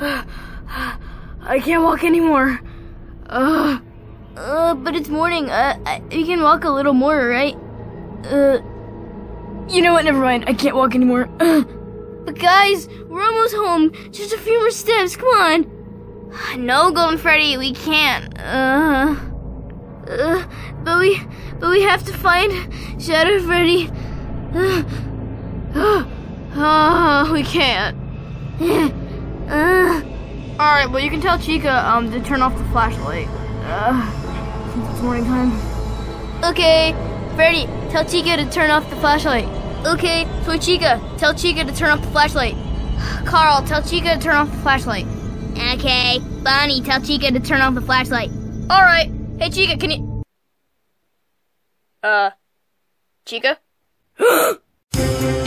I can't walk anymore. Uh, Uh, but it's morning. Uh, I- you can walk a little more, right? Uh, you know what? Never mind. I can't walk anymore. Uh, but guys, we're almost home. Just a few more steps. Come on. No, Golden Freddy, we can't. Uh, uh, but we, but we have to find Shadow Freddy. Uh, we can't. Uh, all right. Well, you can tell Chica um to turn off the flashlight. Uh, since it's morning time. okay, Freddy, tell Chica to turn off the flashlight. Okay, so Chica, tell Chica to turn off the flashlight. Carl, tell Chica to turn off the flashlight. Okay, Bonnie, tell Chica to turn off the flashlight. All right. Hey, Chica, can you? Uh, Chica.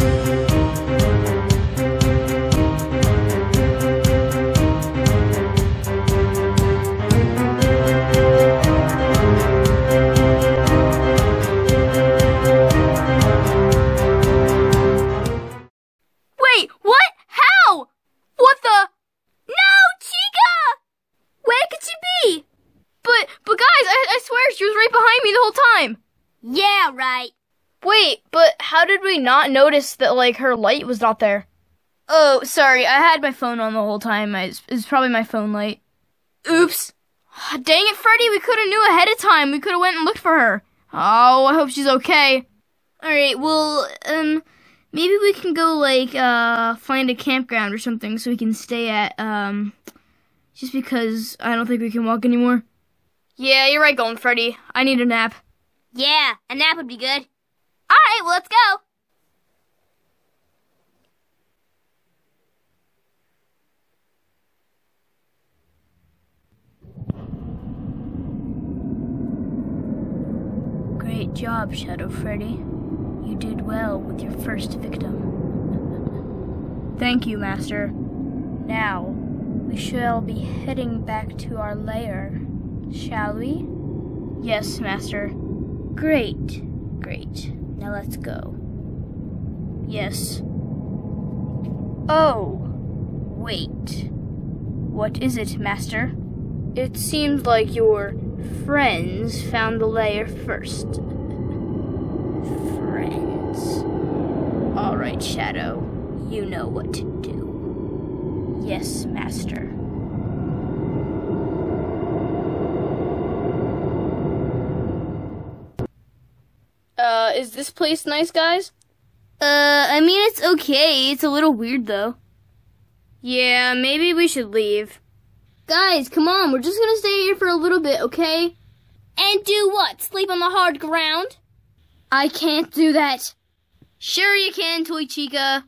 she was right behind me the whole time. Yeah, right. Wait, but how did we not notice that like her light was not there? Oh, sorry, I had my phone on the whole time. It's probably my phone light. Oops. Dang it, Freddy, we could have knew ahead of time. We could have went and looked for her. Oh, I hope she's okay. Alright, well, um, maybe we can go, like, uh, find a campground or something so we can stay at, um, just because I don't think we can walk anymore. Yeah, you're right, Golden Freddy. I need a nap. Yeah, a nap would be good. Alright, well, let's go. Great job, Shadow Freddy. You did well with your first victim. Thank you, Master. Now, we shall be heading back to our lair, shall we? Yes, Master. Great, great. Now let's go. Yes. Oh, wait. What is it, Master? It seems like your friends found the lair first. Friends. All right, Shadow. You know what to do. Yes, Master. Uh, is this place nice, guys? Uh, I mean, it's okay. It's a little weird, though. Yeah, maybe we should leave. Guys, come on. We're just gonna stay here for a little bit, okay? And do what? Sleep on the hard ground? I can't do that. Sure you can, Toy Chica.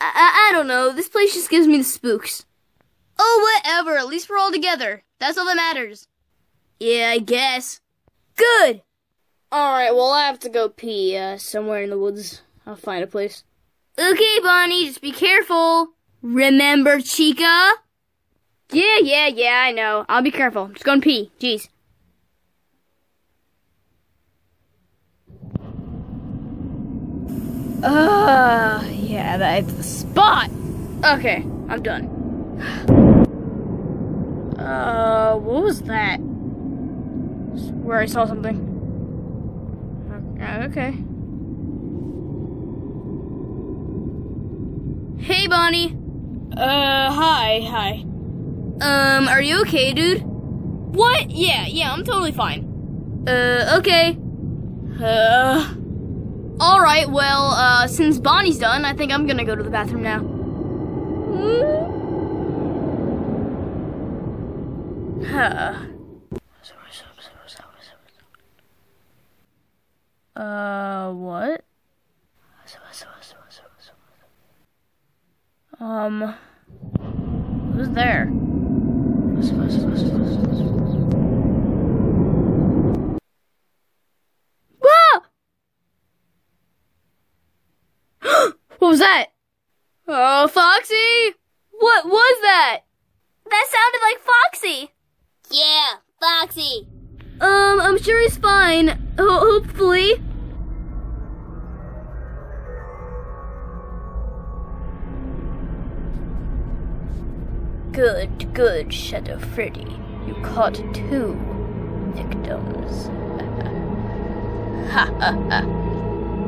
I, I, I don't know. This place just gives me the spooks. Oh, whatever. At least we're all together. That's all that matters. Yeah, I guess. Good. Alright, well, I have to go pee uh, somewhere in the woods. I'll find a place. Okay, Bonnie, just be careful. Remember, Chica? Yeah, yeah, yeah, I know. I'll be careful. Just going to pee. Jeez. Ah, yeah, that's the spot. Okay, I'm done. Uh, what was that? Where I saw something. Okay. Hey, Bonnie. Uh, hi, hi. Um, are you okay, dude? What? Yeah, yeah, I'm totally fine. Uh, okay. Uh. Alright, well, uh, since Bonnie's done, I think I'm gonna go to the bathroom now. Huh. Uh, what? Um, who's there? Ah! what was that? Oh, Foxy! What was that? That sounded like Foxy. Yeah, Foxy. Um, I'm sure he's fine. Ho- hopefully. Good, good, Shadow Freddy. You caught two victims. Ha ha ha.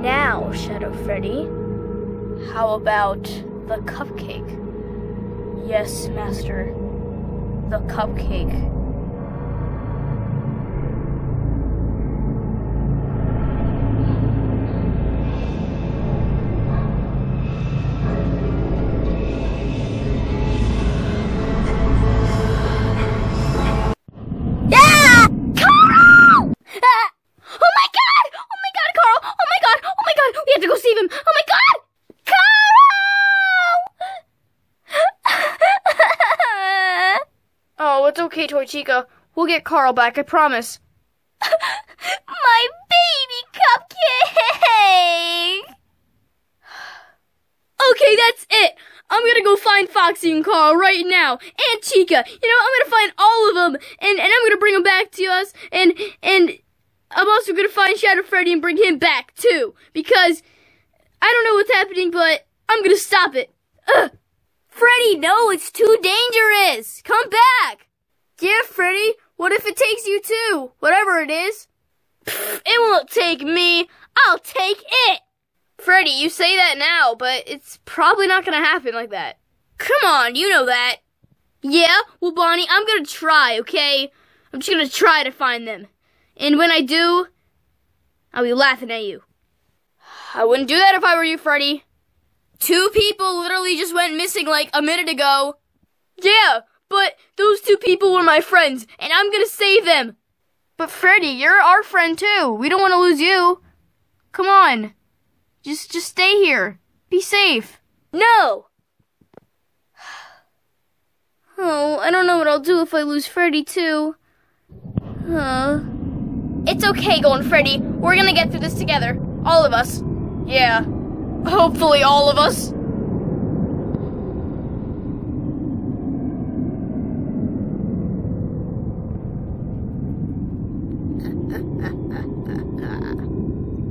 Now, Shadow Freddy, how about the cupcake? Yes, Master. The cupcake. Chica. We'll get Carl back, I promise. my baby cupcake! Okay, that's it. I'm gonna go find Foxy and Carl right now, and Chica. You know, I'm gonna find all of them, and, and I'm gonna bring them back to us, and and I'm also gonna find Shadow Freddy and bring him back too, because I don't know what's happening, but I'm gonna stop it. Ugh. Freddy, no, it's too dangerous. Come back. Yeah, Freddy. What if it takes you too? Whatever it is. Pfft, it won't take me. I'll take it. Freddy, you say that now, but it's probably not gonna happen like that. Come on, you know that. Yeah, well, Bonnie, I'm gonna try, okay? I'm just gonna try to find them. And when I do, I'll be laughing at you. I wouldn't do that if I were you, Freddy. Two people literally just went missing like a minute ago. Yeah, but those two people were my friends, and I'm gonna save them. But Freddy, you're our friend too. We don't want to lose you. Come on. Just just stay here. Be safe. No! Oh, I don't know what I'll do if I lose Freddy too. Huh. It's okay, Golden Freddy. We're gonna get through this together. All of us. Yeah. Hopefully all of us.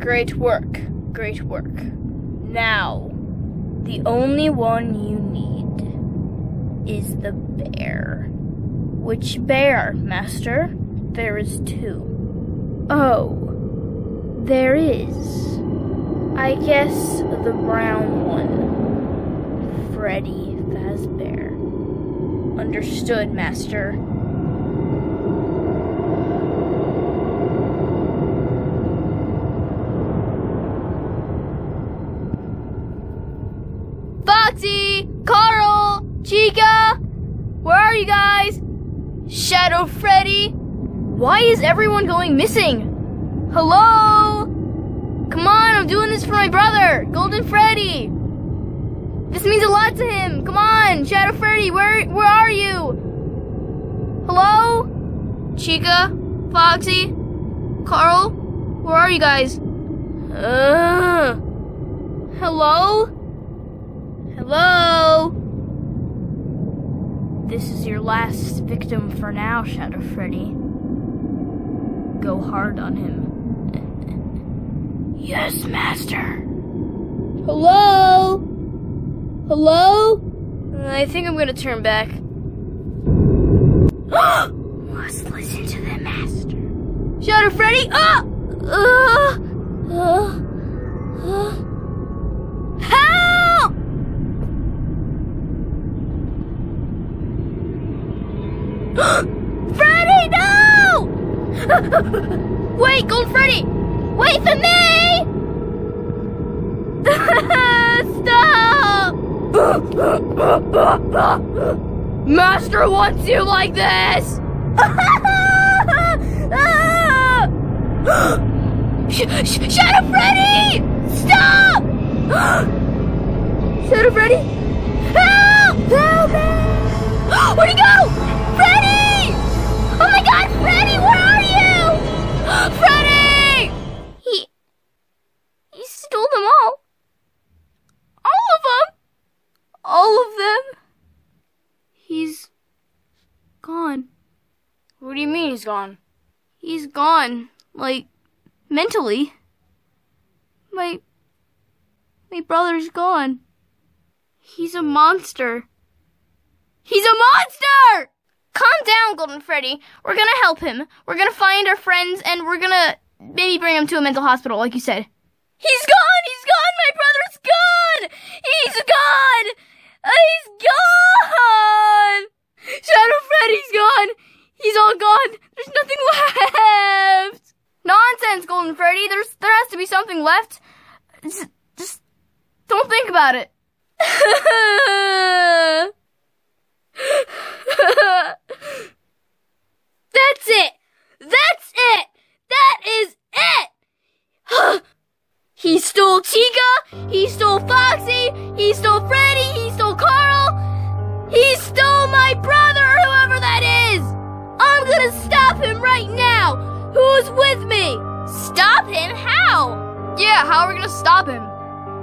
Great work. Great work. Now, the only one you need is the bear. Which bear, Master? There is two. Oh, there is. I guess the brown one. Freddy Fazbear. Understood, Master. Chica! Where are you guys? Shadow Freddy? Why is everyone going missing? Hello? Come on, I'm doing this for my brother, Golden Freddy. This means a lot to him. Come on, Shadow Freddy, where where are you? Hello? Chica? Foxy? Carl? Where are you guys? Uh, hello? Hello? This is your last victim for now, Shadow Freddy. Go hard on him. Yes, Master. Hello? Hello? I think I'm gonna turn back. Let's listen to the Master. Shadow Freddy! Ah! Uh, uh, uh. Wait, Gold Freddy! Wait for me! Stop! Master wants you like this! Sh- Sh- Shadow Freddy! Stop! Shadow Freddy? Help! Help me! Where'd he go? Freddy! Oh my god, Freddy? Freddy! He. He stole them all. All of them. All of them. He's. gone. What do you mean he's gone? He's gone. Like, mentally. My. My brother's gone. He's a monster. He's a monster! Calm down, Golden Freddy. We're gonna help him. We're gonna find our friends and we're gonna maybe bring him to a mental hospital, like you said. He's gone! He's gone! My brother's gone! He's gone! Uh, he's gone! Shadow Freddy's gone! He's all gone! There's nothing left! Nonsense, Golden Freddy. There's there has to be something left. Just, just don't think about it. That's it! That's it! That is it! he stole Chica, he stole Foxy, he stole Freddy, he stole Carl, he stole my brother, whoever that is! I'm gonna stop him right now! Who's with me? Stop him? How? Yeah, how are we gonna stop him?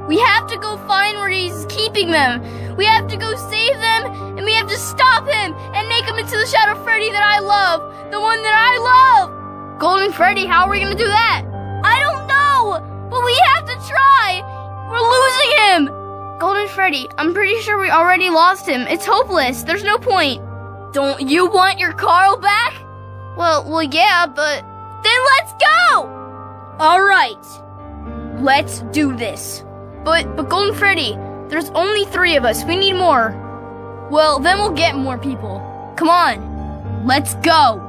We have to go find where he's keeping them. We have to go save them, and we have to stop him and make him into the Shadow Freddy that I love, the one that I love. Golden Freddy, how are we gonna do that? I don't know, but we have to try. We're losing him. Golden Freddy, I'm pretty sure we already lost him. It's hopeless. There's no point. Don't you want your Carl back? Well, well, yeah, but then let's go. All right, let's do this. But, but Golden Freddy, there's only three of us. We need more. Well, then we'll get more people. Come on, let's go.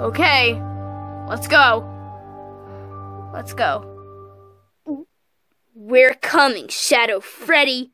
Okay, let's go. Let's go. We're coming, Shadow Freddy.